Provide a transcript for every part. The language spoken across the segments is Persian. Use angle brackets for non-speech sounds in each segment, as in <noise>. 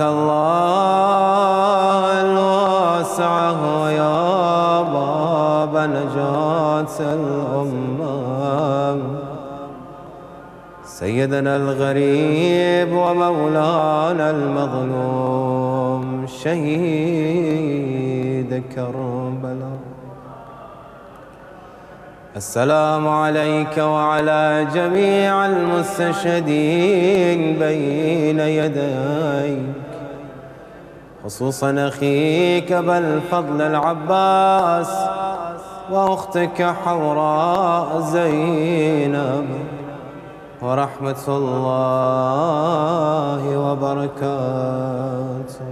الله الواسعة يا باب نجاة الأمم سيدنا الغريب ومولانا المظلوم شهيد كربلاء. السلام عليك وعلى جميع المستشهدين بين يديك. خصوصا أخيك بالفضل العباس وأختك حوراء زينب. ورحمة الله وبركاته.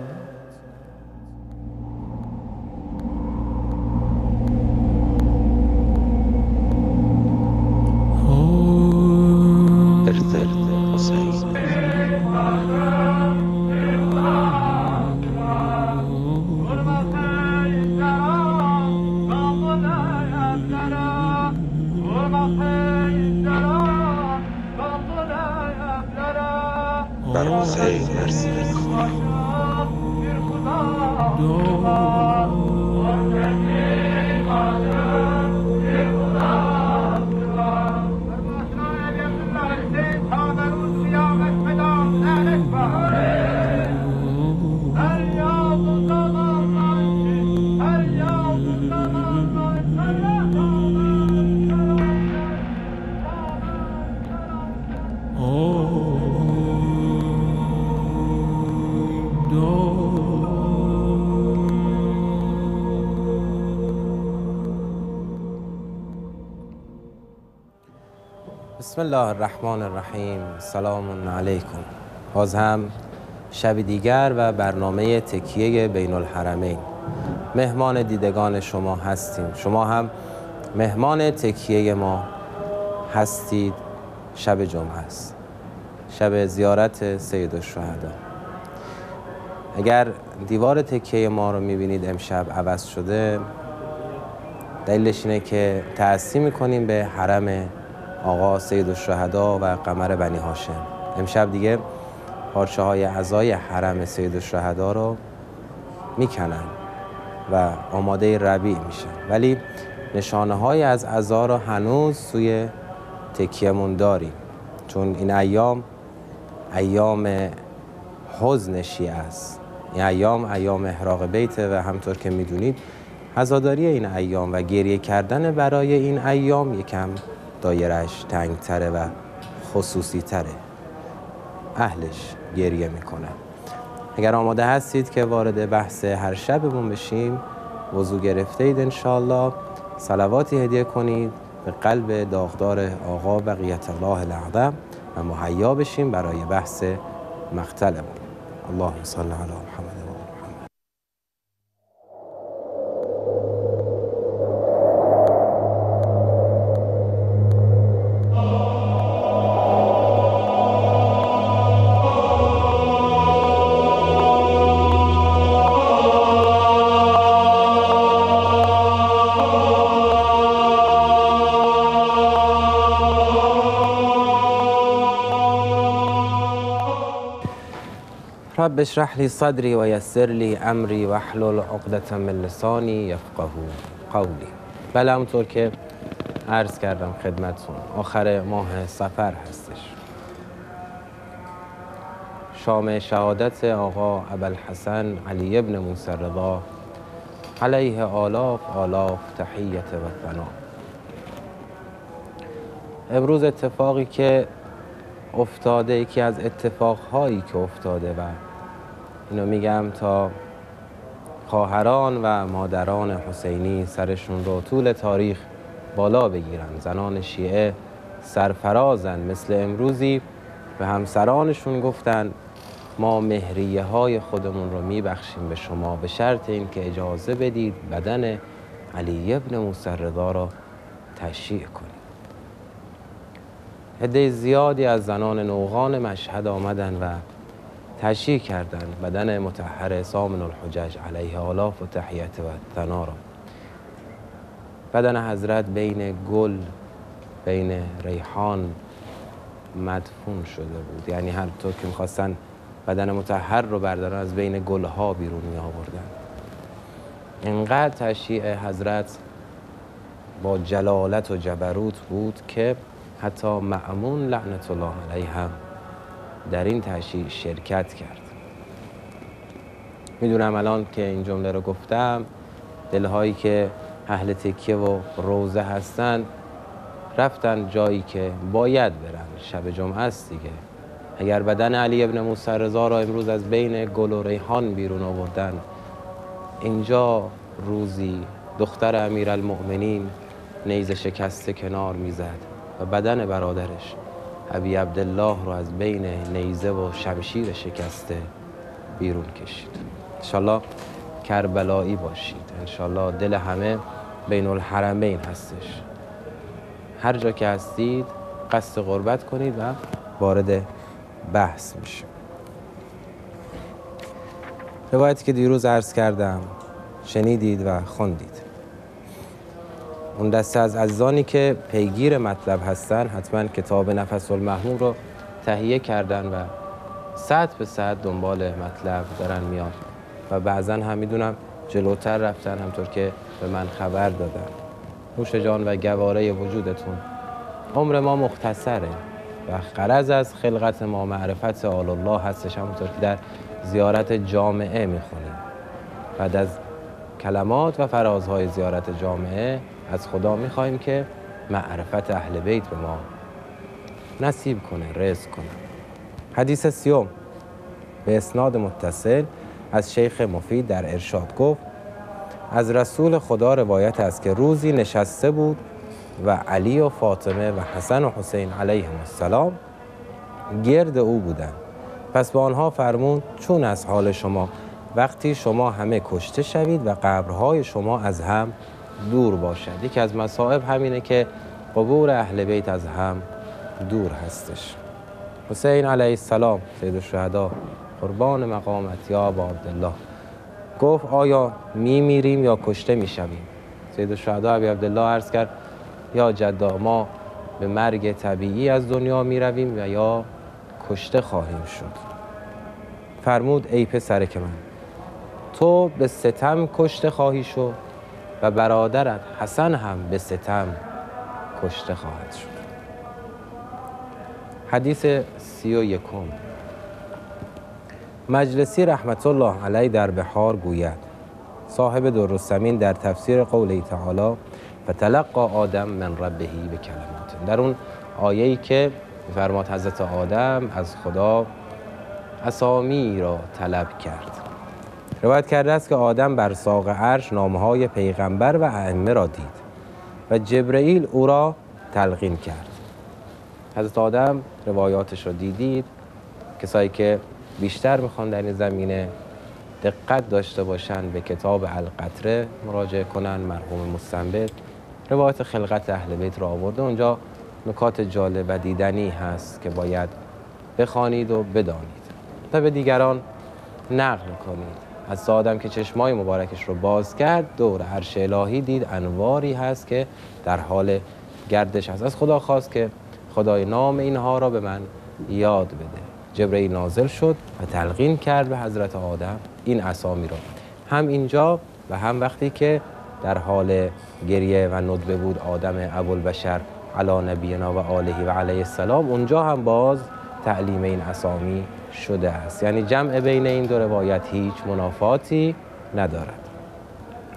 بر حسین الله الرحمن الرحیم سلام علیکم باز هم شب دیگر و برنامه تکیه بین الحرمین مهمان دیدگان شما هستیم شما هم مهمان تکیه ما هستید شب جمعه است شب زیارت سید الشهدا اگر دیوار تکیه ما رو می‌بینید امشب عوض شده دلیلش اینه که تأثیر می‌کنیم به حرم آقا سید الشهدا و قمر بنی هاشم. امشب دیگه پارچه های اعضای حرم سید الشهدا رو می‌کنن و آماده ربیع میشن. ولی نشانه های از اعضا رو هنوز سوی تکیهمون داریم. چون این ایام ایام حزن شیعه است. این ایام ایام احراق بیته و همطور که می‌دونید عزاداری این ایام و گریه کردن برای این ایام یکم دایرش تنگتره و خصوصی تره اهلش گریه می‌کنه اگر آماده هستید که وارد بحث هر شبمون بشیم وضو گرفته اید انشالله صلواتی هدیه کنید به قلب داغدار آقا بقیت الله الاعظم و مهیا بشیم برای بحث مقتلمون. اللهم صل علی محمد. رب اشرح لي صدري ويسر لي امري واحلل عقدة من لساني يفقه قولي. بله همونطور که عرض کردم خدمتتون آخر ماه سفر هستش. شام شهادت آقا ابوالحسن علی ابن موسی رضا علیه آلاف آلاف تحیت و ثنا. امروز اتفاقی که افتاده یکی از اتفاقهایی که افتاده و اینو میگم تا خواهران و مادران حسینی سرشون رو طول تاریخ بالا بگیرن. زنان شیعه سرفرازن. مثل امروزی به همسرانشون گفتن ما مهریه های خودمون رو میبخشیم به شما به شرط اینکه اجازه بدید بدن علی ابن موسی رضا را تشییع کنید زیادی از زنان نوغان مشهد آمدن و تشییع کردند. بدن متحر سامن الحجج علیه آلاف و تحیت و ثنا را بدن حضرت بین گل بین ریحان مدفون شده بود. یعنی هر طور که می‌خواستن بدن متحر رو بردارن از بین گلها بیرون می آوردن اینقدر تشییع حضرت با جلالت و جبروت بود که حتی معمون لعنت الله علیه هم در این تشییع شرکت کرد. می‌دونم الان که این جمله رو گفتم دلهایی که اهل تکیه و روزه هستن رفتن جایی که باید برن. شب جمعه است دیگه. اگر بدن علی ابن موسی رضا را امروز از بین گل و ریحان بیرون آوردن اینجا روزی دختر امیر المؤمنین نیز شکسته کنار می‌زد و بدن برادرش ابی عبدالله رو از بین نیزه و شمشیر شکسته بیرون کشید. انشالله کربلایی باشید. انشالله دل همه بین الحرمین هستش. هر جا که هستید قصد قربت کنید و وارد بحث میشه روایتی که دیروز عرض کردم شنیدید و خوندید. اون دسته از عزیزانی که پیگیر مطلب هستن حتما کتاب نفس المحموم رو تهیه کردن و ساعت به ساعت دنبال مطلب دارن میان. و بعضا هم می‌دونم جلوتر رفتن همطور که به من خبر دادن. نوش جان و گواره وجودتون. عمر ما مختصره و قرض از خلقت ما معرفت آل الله هستش همونطور که در زیارت جامعه می‌خونیم. بعد از کلمات و فرازهای زیارت جامعه از خدا می‌خواهیم که معرفت اهل بیت به ما نصیب کنه رزق کنه. حدیث سیوم به اسناد متصل از شیخ مفید در ارشاد گفت از رسول خدا روایت است که روزی نشسته بود و علی و فاطمه و حسن و حسین علیهم السلام گرد او بودند. پس به آنها فرمود چون از حال شما وقتی شما همه کشته شوید و قبرهای شما از هم دور باشد. یکی از مصائب همینه که قبور اهل بیت از هم دور هستش. حسین علیه السلام سید الشهدا قربان مقامت یا ابا عبدالله. گفت آیا می میریم یا کشته می شویم سید الشهدا ابی عبدالله عرض کرد یا جدا ما به مرگ طبیعی از دنیا می رویم و یا کشته خواهیم شد. فرمود ای پسرک من تو به ستم کشته خواهی شد. و برادرت حسن هم به ستم کشته خواهد شد. حدیث سی و یکم. مجلسی رحمت الله علیه در بحار گوید صاحب درستمین در تفسیر قوله تعالی فتلقا آدم من ربهی به کلمات در اون آیه‌ای که فرمات حضرت آدم از خدا اسامی را طلب کرد. روایت کرده است که آدم بر ساق عرش نامهای پیغمبر و ائمه را دید و جبرئیل او را تلقین کرد. حضرت آدم روایاتش را دیدید. کسایی که بیشتر می‌خوان در این زمینه دقت داشته باشند به کتاب القطره مراجعه کنن مرحوم مستنبت روایت خلقت اهل بیت را آورده. اونجا نکات جالب و دیدنی هست که باید بخوانید و بدانید. تا به دیگران نقل کنید. از آدم که چشمای مبارکش رو باز کرد دور عرش الهی دید انواری هست که در حال گردش هست. از خدا خواست که خدای نام اینها را به من یاد بده. جبرئیل نازل شد و تلقین کرد به حضرت آدم این اسامی را. هم اینجا و هم وقتی که در حال گریه و ندبه بود آدم ابوالبشر علا نبینا و آله و علیه السلام اونجا هم باز تعلیم این اسامی شده است. یعنی جمع بین این دو روایت هیچ منافاتی ندارد.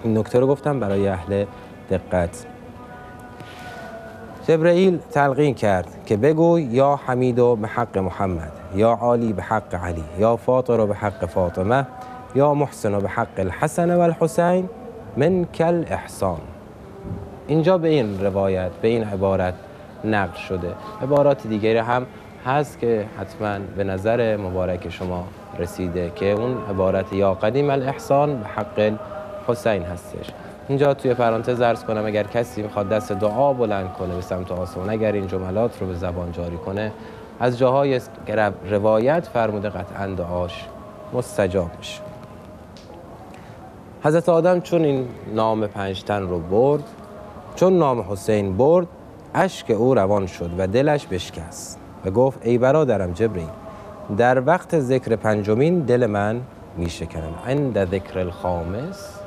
این نکته رو گفتم برای اهل دقت. جبرئیل تلقین کرد که بگوی یا حمید به حق محمد یا عالی به حق علی یا فاطر به حق فاطمه یا محسن به حق الحسن و الحسین من کل احسان. اینجا به این روایت به این عبارت نقل شده. عبارات دیگری هم هست که حتما به نظر مبارک شما رسیده که اون عبارت یا قدیم الاحسان به حق حسین هستش. اینجا توی پرانتز ارز کنم اگر کسی می‌خواد دست دعا بلند کنه به سمت آسمان اگر این جملات رو به زبان جاری کنه از جاهای روایت فرموده قطعا دعاش مستجاب میشه. حضرت آدم چون این نام پنجتن رو برد چون نام حسین برد اشک او روان شد و دلش بشکست. و گفت ای برادرم جبرئیل در وقت ذکر پنجمین دل من میشکنم عند ذکر الخامس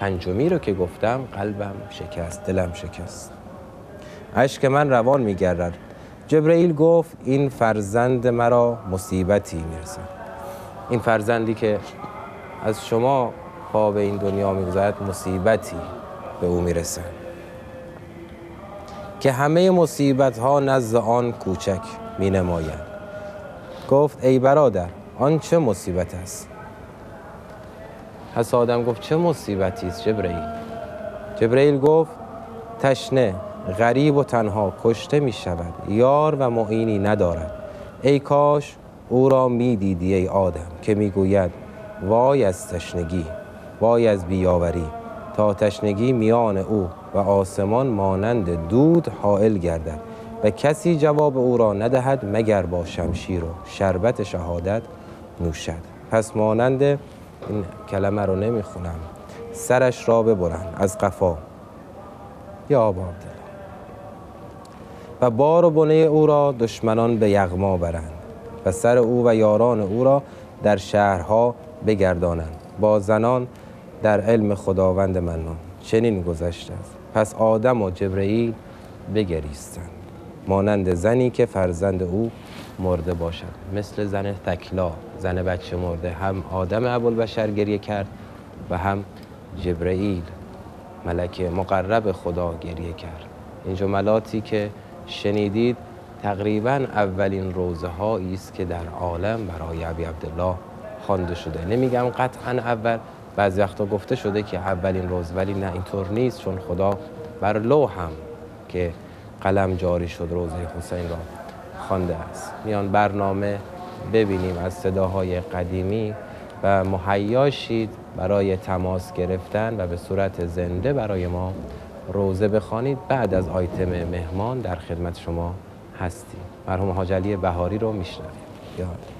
پنجمی رو که گفتم قلبم شکست دلم شکست. اشک من روان میگردد. جبرئیل گفت این فرزند مرا مصیبتی می‌رسد. این فرزندی که از شما پا به این دنیا می‌گذارد مصیبتی به او می‌رسه که همه مصیبت ها نزد آن کوچک می نماید گفت ای برادر آن چه مصیبت است؟ پس آدم گفت چه مصیبتی است جبرئیل؟ جبرئیل گفت تشنه غریب و تنها کشته می شود یار و معینی ندارد. ای کاش او را می دیدی ای آدم که می گوید وای از تشنگی وای از بیاوری. تا تشنگی میان او و آسمان مانند دود حائل گردد و کسی جواب او را ندهد مگر با شمشیر و شربت شهادت نوشد. پس مانند این کلمه رو نمی‌خونم. سرش را ببرند از قفا. یا آب و بار و بنه او را دشمنان به یغما برند و سر او و یاران او را در شهرها بگردانند. با زنان در علم خداوند منان. چنین گذشته است. پس آدم و جبرئیل بگریستند. مانند زنی که فرزند او مرده باشد. مثل زن تکلا زن بچه مرده. هم آدم بشر گریه کرد و هم جبرئیل ملک مقرب خدا گریه کرد. این جملاتی که شنیدید تقریبا اولین روزه است که در عالم برای عبی عبدالله خوانده شده. نمیگم قطعا اول بعضی وقتا گفته شده که اولین روز ولی نه اینطور نیست چون خدا بر لوح هم که قلم جاری شد روزه حسین را خوانده است. میان برنامه ببینیم از صداهای قدیمی و مهیاشید برای تماس گرفتن و به صورت زنده برای ما روزه بخوانید. بعد از آیتم مهمان در خدمت شما هستیم. مرحوم حاج بهاری رو میشنویم.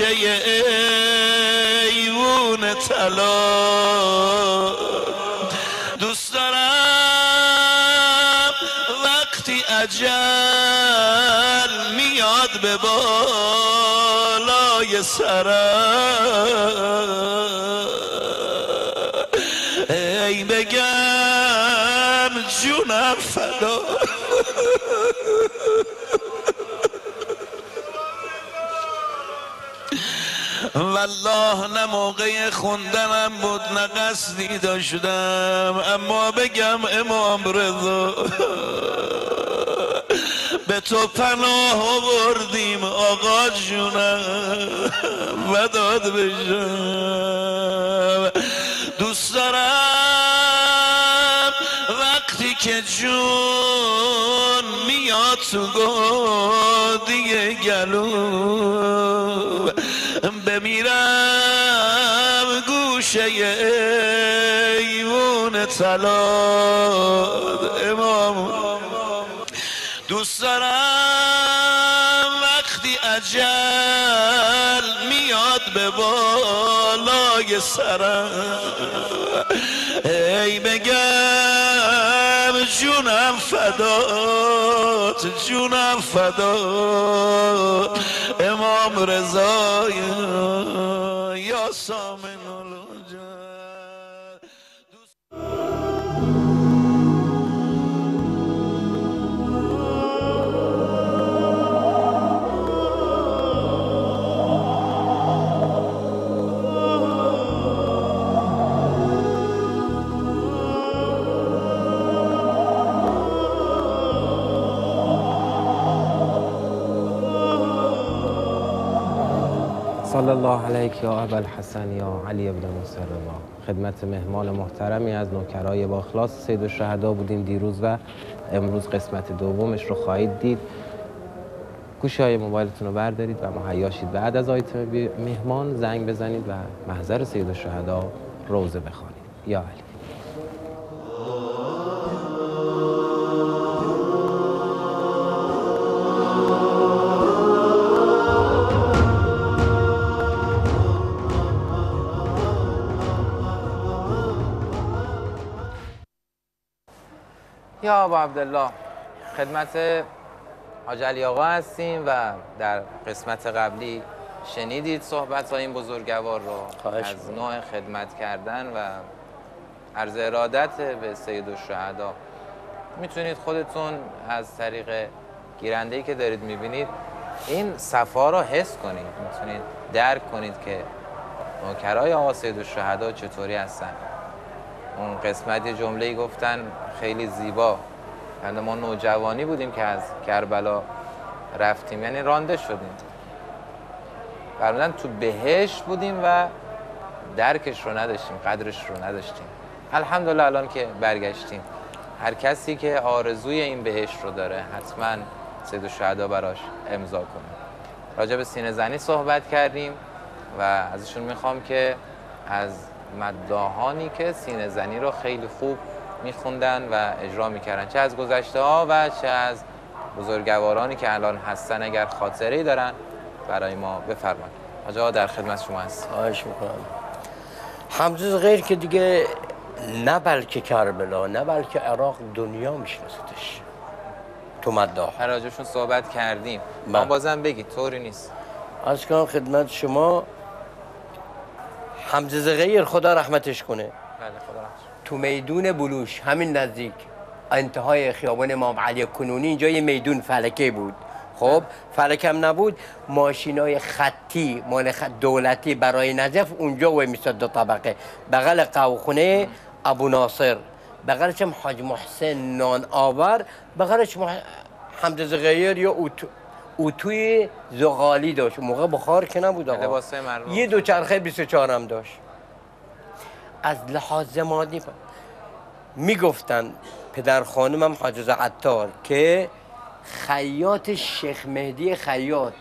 گوشه ایوون طلا. دوست دارم وقتی عجل میاد به بالای سرم. بگم جونم فدا. والله نه موقع خوندنم بود نه قصدی داشتم. اما بگم امام رضا به تو پناه بردیم آقا جونم. و داد بشم. دوست دارم وقتی که جون میاد سوگو دیگه گلو بمیرم گوشه ایوون تلاد امام. دوست دارم وقتی اجل میاد به بالای سرم. ای بگم جونم فدات جونم فدات امام رضا یا سامن صلی الله علیک یا ابا الحسن یا علی ابن مسرما خدمت مهمان محترمی از نوکرای با اخلاص سید الشهدا بودیم دیروز و امروز قسمت دومش رو خواهید دید. گوشی های موبایلتون رو بردارید و مهیا شید بعد از آیتم مهمان زنگ بزنید و محضر سید الشهدا روزه بخوانید. یا علی. ابا عبدالله. خدمت حاج علی آقا هستیم و در قسمت قبلی شنیدید صحبت های این بزرگوار رو از. نوع خدمت کردن و عرض ارادت به سید الشهدا. می‌تونید خودتون از طریق گیرنده‌ای که دارید می‌بینید این صفا رو حس کنید. می‌تونید درک کنید که نوکرای آقا سید الشهدا چطوری هستن. اون قسمت جمله گفتن خیلی زیبا. یعنی ما نوجوانی بودیم که از کربلا رفتیم. یعنی رانده شدیم. فرمودن تو بهشت بودیم و درکش رو نداشتیم قدرش رو نداشتیم. الحمدلله الان که برگشتیم. هر کسی که آرزوی این بهشت رو داره حتما سید الشهدا براش امضا کنه. راجع به سینه زنی صحبت کردیم و ازشون می‌خوام که از مداهانی که سینه زنی رو خیلی خوب میخوندن و اجرا می‌کردن. چه از گذشته ها و چه از بزرگوارانی که الان هستن اگر خاطره ای دارن برای ما بفرمایید. آقا در خدمت شما هست خواهش می‌کنم. حمزه غیر که دیگه نه بلکه کربلا نه بلکه عراق دنیا میشناستش. تو مداح. راجبشون صحبت کردیم. بله. ما بازم بگید طوری نیست. از کنم خدمت شما حمزه غیر خدا رحمتش کنه. بله. تو میدون بلوش همین نزدیک انتهای خیابان امام علی کنونی اینجا یه میدون فلکه بود. خب فلکه هم نبود. ماشینای خطی مال خط دولتی برای نجف اونجا وای میستاد دو طبقه. بغل قوخونه ابو ناصر بغلش هم حاج محسن نان آور بغلش مح... حمد زغیر یا اوتو اوتوی زغالی داشت. موقع بخار که نبود آقا. یه دو چرخه 24 هم داشت. از لحاظ مادی می‌گفتن پدر خانمم حاجز عطار که خیاط شیخ مهدی خیاط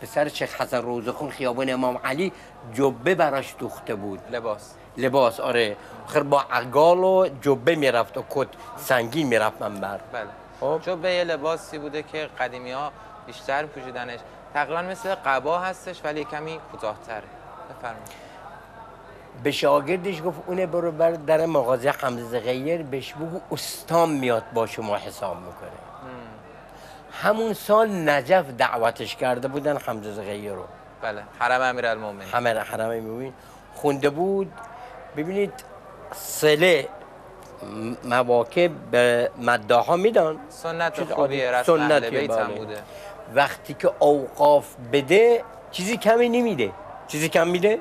پسر شیخ حسن روزخون خیابان امام علی جبه براش دوخته بود. لباس. لباس آره. آخر با عقال و جبه می‌رفت و کت سنگین می‌رفت منبر. بله. خب. چون به یه لباسی بوده که قدیمی ها بیشتر پوشیدنش. تقریبا مثل قبا هستش ولی کمی کوتاه‌تره. بفرمایید. به شاگردش گفت اونه برو بر در مغازه حمزه غیر بهش بگو استام میاد با شما حساب می‌کنه. همون سال نجف دعوتش کرده بودن حمزه غیر رو. بله حرم امیرالمومنین. همه حرم میبین خونده بود. ببینید سله مواقع به مداها میدن سنت خوبیه رسم سنتیه، بیت هم بله. بوده. وقتی که اوقاف بده چیزی کمی نمیده. چیزی کم میده؟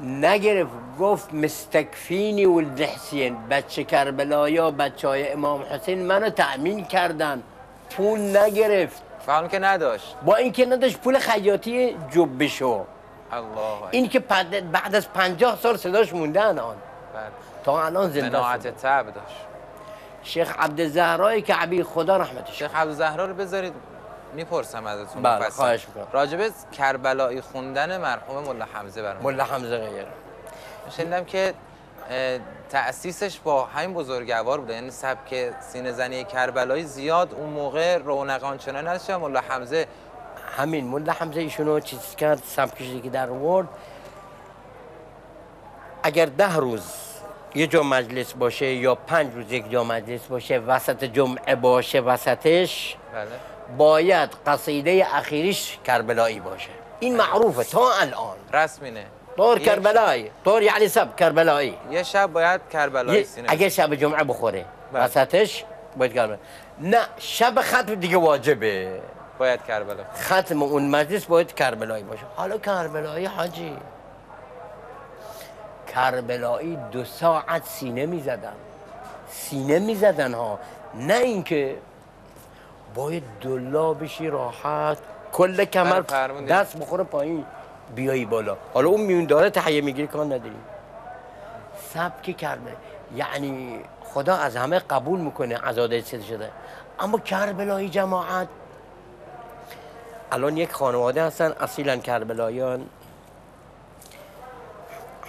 نگرفت. گفت مستکفینی ولد حسین بچه کربلایا بچه های امام حسین منو تأمین کردن. پول نگرفت. فهم که نداشت. با اینکه نداشت پول خیاطی جبشو الله. این که بعد از پنجاه سال صداش مونده الان. بله. تا الان زنده مناعت. تب داشت. شیخ عبدالزهرای کعبی خدا رحمتش شیخ عبدالزهرا رو بذارید. می‌پرسم ازتون. بله،. خواهش می‌کنم. راجب کربلایی خوندن مرحوم ملا حمزه برام. ملا حمزه غیر شنیدم که تأسیسش با همین بزرگوار بوده. یعنی سبک سینه زنی کربلایی زیاد اون موقع رونق آنچنان نداشت ملا حمزه همین ملا حمزه ایشونو چیز کرد سبکش که در ورد اگر ده روز یه جا مجلس باشه یا پنج روز یک جا مجلس باشه وسط جمعه باشه وسطش بله. باید قصیده اخیریش کربلایی باشه. این معروفه تا الان. رسمینه طور کربلایی. طور یعنی سب کربلایی. یه شب باید کربلایی سینه اگه شب جمعه بخوره. بله. وسطش باید کربلایی. نه شب ختم دیگه واجبه. باید کربلا ختم اون مجلس باید کربلایی باشه. حالا کربلایی حاجی. کربلایی دو ساعت سینه می‌زدن. سینه می‌زدن ها. نه اینکه باید دلا بشی راحت کل کمر. دست بخوره پایین بیایی بالا. حالا اون میون داره تهیه می‌گیری کار نداری سبک کربلا یعنی خدا از همه قبول می‌کنه عزاده چیز شده. اما کربلایی جماعت. الان یک خانواده هستن اصیلا کربلایان.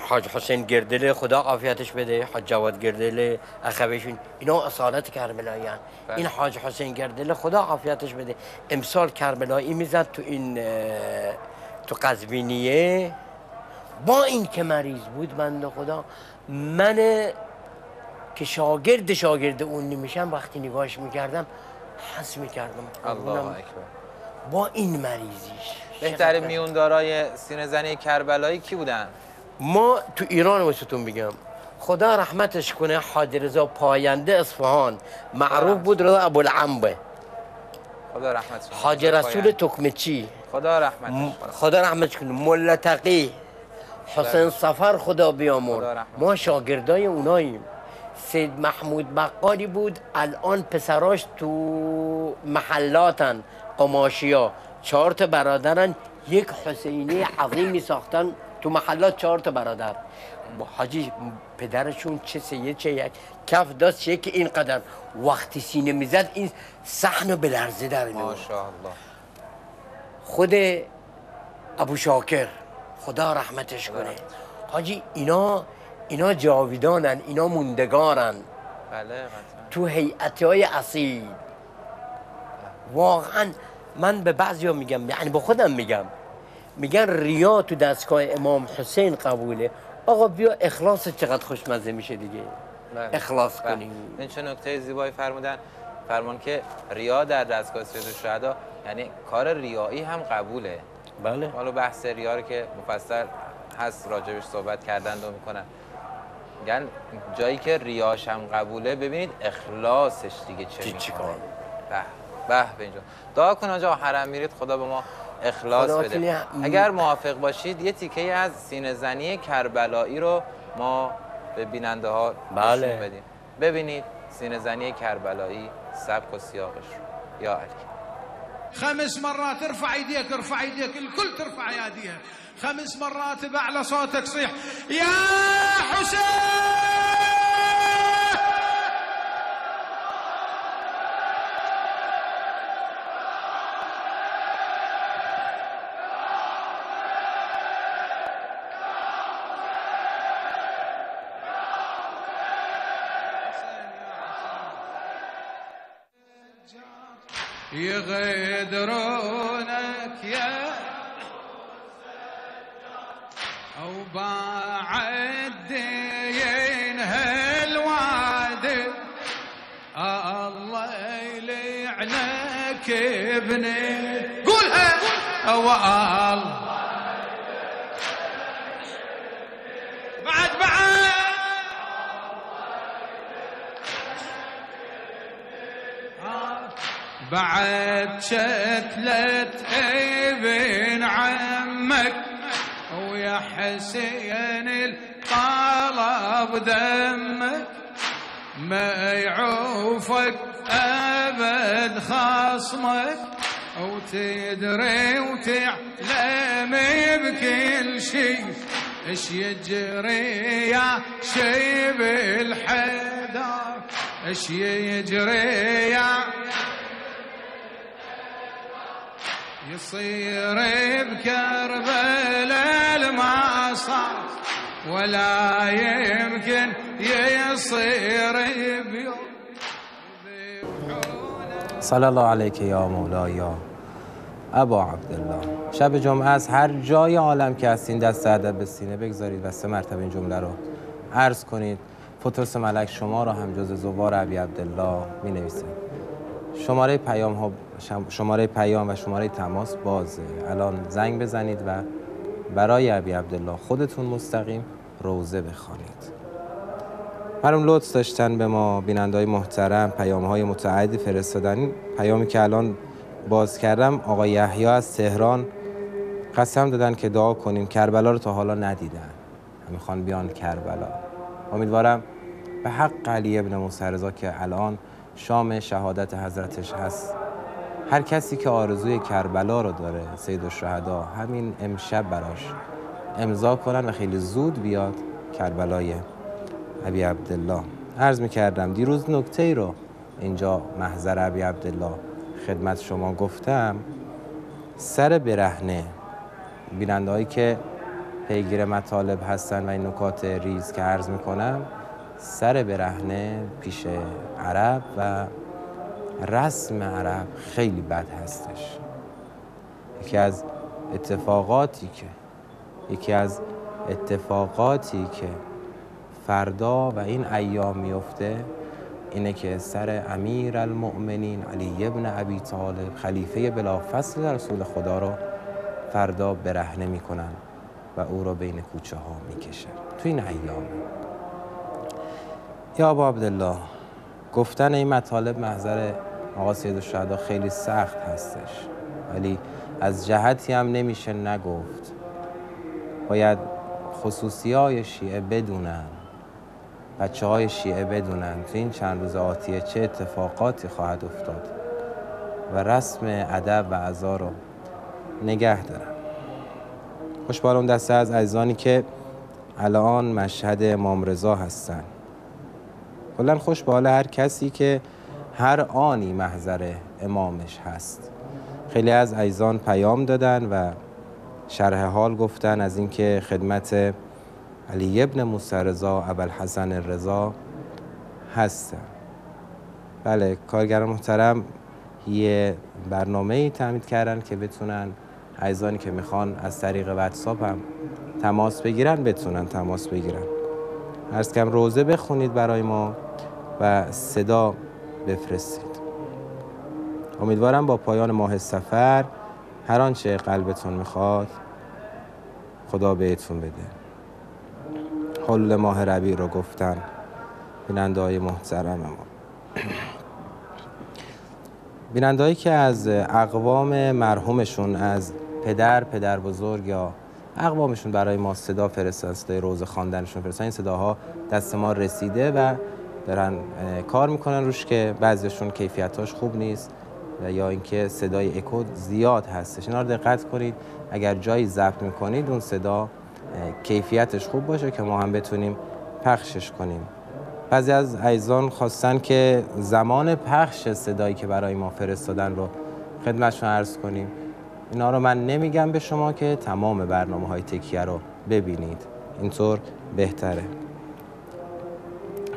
حاج حسین گردله خدا عافیتش بده حاج جواد گردله اخویشون اینا اصالت کربلاییان بله. این حاج حسین گردله خدا عافیتش بده. امسال کربلایی می‌زد تو این تو قزوینیه. با این که مریض بود بنده خدا من که شاگرد شاگرد اون نمیشم وقتی نگاهش می‌کردم حس می‌کردم. الله اکبر. با این مریضیش. بهترین میوندارای سینه زنی کربلایی کی بودن؟ ما تو ایران واسهتون بگم خدا رحمتش کنه حاج رضا پاینده اصفهان. معروف بود رضا ابوالعنبه خدا رحمتش. حاج رسول تکمچی خدا رحمتش. خدا رحمتش کنه ملا تقی. حسین سفر خدا بیامرد. ما شاگردای اوناییم. سید محمود بقالی بود الان پسراش تو محلاتن قماشیا. چهار تا برادرن یک حسینی عظیمی ساختن تو محلات چهار تا برادر. با حاجی پدرشون چه سید چه یک کف داشت چه که اینقدر وقتی سینه می‌زد این صحن به لرزه در. ماشاءالله. خود ابو شاکر خدا رحمتش کنه. حاجی اینا اینا جاویدانن اینا موندگارن. بله قطعا. تو هیئت های اصیل. واقعا من به بعضی میگم یعنی به خودم میگم. میگن ریا تو دستگاه امام حسین قبوله. آقا بیا اخلاص چقدر خوشمزه میشه دیگه. بله. اخلاص بله. کنی این چه نکته زیبایی فرمودن؟ فرمان که ریا در دستگاه سید الشهدا یعنی کار ریایی هم قبوله. بله. حالا بحث ریا رو که مفصل هست راجبش صحبت کردن و می‌کنن. میگن جایی که ریاش هم قبوله ببینید اخلاصش دیگه چه می‌کنه؟ به به به اینجا. دعا کن آنجا حرم میرید خدا به ما اخلاص بده. اگر موافق باشید یه تیکه از سینه زنی کربلایی رو ما به بیننده ها بله. نشون بدیم. ببینید سینه زنی کربلایی سبک و سیاقش رو. یا علی. خمس مرات ارفع ايديك ارفع ايديك الكل ترفع ايديها خمس مرات باعلى صوتك صيح. يا حسين! يغدرونك يا أو بعد دين هالوعد الله يلعنك ابني. قولها. أو بعد شتلت ابن عمك ويا حسين الطلب دمك ما يعوفك أبد خصمك وتدري وتعلم بكل شيء إيش يجري يا شيب الحدار اش يجري يا يصير بكربلاء ما ولا يمكن يصير بيوم. صلی الله علیک یا مولا یا ابا عبدالله شب جمعه از هر جای عالم که هستین دست ادب به سینه بگذارید و سه مرتبه این جمله رو عرض کنید. فوتوس ملک شما را هم جز زوار ابی عبدالله می نویسه شماره پیام ها شماره پیام و شماره تماس بازه. الان زنگ بزنید و برای ابی عبدالله خودتون مستقیم روزه بخوانید. مرم لطف داشتن به ما بیننده های محترم پیام های متعددی فرستادن. پیامی که الان باز کردم آقا یحیی از تهران قسم دادن که دعا کنیم. کربلا رو تا حالا ندیدن. می‌خوان بیان کربلا. امیدوارم به حق علی ابن موسی که الان شام شهادت حضرتش هست. هر کسی که آرزوی کربلا رو داره سید الشهدا همین امشب براش امضا کنن و خیلی زود بیاد کربلای ابی عبدالله. عرض می‌کردم دیروز نکته ای رو اینجا محضر ابی عبدالله خدمت شما گفتم. سر برهنه بیننده هایی که پیگیر مطالب هستن و این نکات ریز که عرض می‌کنم سر برهنه پیش عرب و رسم عرب خیلی بد هستش. یکی از اتفاقاتی که یکی از اتفاقاتی که فردا و این ایام میفته اینه که سر امیر المؤمنین علی ابن ابی طالب خلیفه بلافصل رسول خدا رو فردا برهنه می‌کنن و او رو بین کوچه ها می‌کشن تو این ایام. یا ابا عبدالله گفتن این مطالب محضر آقا سید الشهدا خیلی سخت هستش. ولی از جهتی هم نمیشه نگفت. باید خصوصی های شیعه بدونن. بچه های شیعه بدونن. تو این چند روز آتیه چه اتفاقاتی خواهد افتاد. و رسم ادب و عزا رو نگه دارن. اون دسته از عزیزانی که الان مشهد امام رضا هستن. کلا خوش به حال هر کسی که هر آنی محضر امامش هست. خیلی از عیزان پیام دادن و شرح حال گفتن از اینکه خدمت علی ابن موسی رضا ابوالحسن رضا هستن. بله کارگران محترم یه برنامه ای تعمید کردن که بتونن عیزانی که می‌خوان از طریق واتساپ هم تماس بگیرن بتونن تماس بگیرن. ارز کم روزه بخونید برای ما و صدا بفرستید. امیدوارم با پایان ماه سفر هر آنچه قلبتون می‌خواد خدا بهتون بده. حلول ماه ربیع رو گفتن بیننده های محترم ما. <clears throat> بیننده که از اقوام مرحومشون از پدر پدر بزرگ یا اقوامشون برای ما صدا فرستن صدای روز خواندنشون فرستن این صداها دست ما رسیده و دارن کار می‌کنن روش که بعضیشون کیفیتاش خوب نیست یا اینکه صدای اکو زیاد هستش. اینا رو دقت کنید. اگر جایی ضبط می‌کنید اون صدا کیفیتش خوب باشه که ما هم بتونیم پخشش کنیم. بعضی از عیزان خواستن که زمان پخش صدایی که برای ما فرستادن رو خدمتشون عرض کنیم. اینا رو من نمیگم به شما که تمام برنامه های تکیه رو ببینید. اینطور بهتره.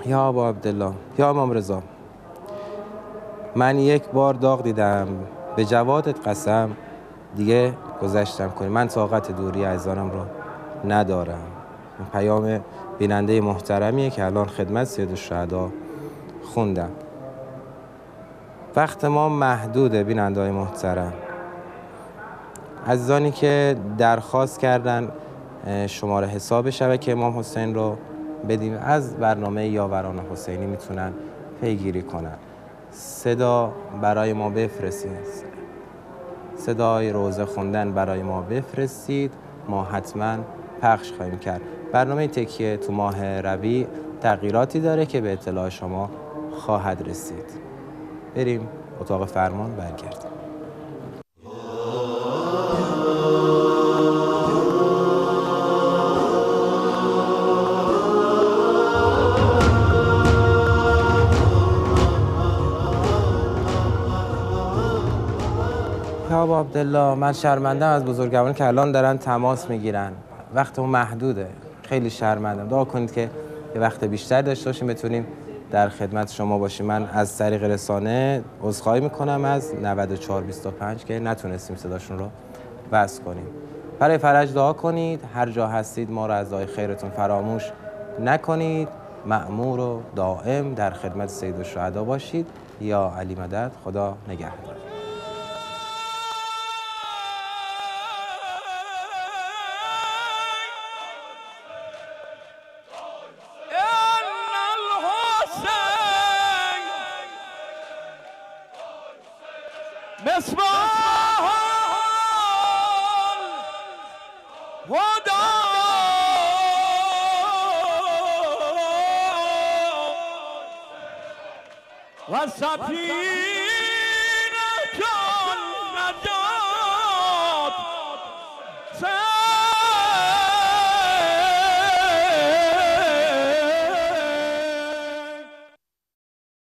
یا ابا عبدالله یا امام رضا. من یک بار داغ دیدم به جوادت قسم دیگه گذشتم کنی. من طاقت دوری عزیزانم رو ندارم. پیام بیننده محترمیه که الان خدمت سید الشهدا خوندم. وقت ما محدوده بیننده محترم. عزیزانی که درخواست کردن شماره حساب شبکه امام حسین رو بدیم از برنامه یاوران حسینی می‌تونن پیگیری کنن. صدا برای ما بفرستید. صدای روزه خوندن برای ما بفرستید. ما حتما پخش خواهیم کرد. برنامه تکیه تو ماه ربی تغییراتی داره که به اطلاع شما خواهد رسید. بریم اتاق فرمان برگردیم. عبدالله من شرمنده از بزرگواران که الان دارن تماس می‌گیرن. وقتمون محدوده. خیلی شرمندم. دعا کنید که یه وقت بیشتر داشته باشیم بتونیم در خدمت شما باشیم. من از طریق رسانه عذرخواهی می‌کنم از 9425 که نتونستیم صداشون رو وصل کنیم. برای فرج دعا کنید. هر جا هستید ما رو از دعای خیرتون فراموش نکنید. مأمور و دائم در خدمت سید الشهدا باشید. یا علی مدد خدا نگهدار.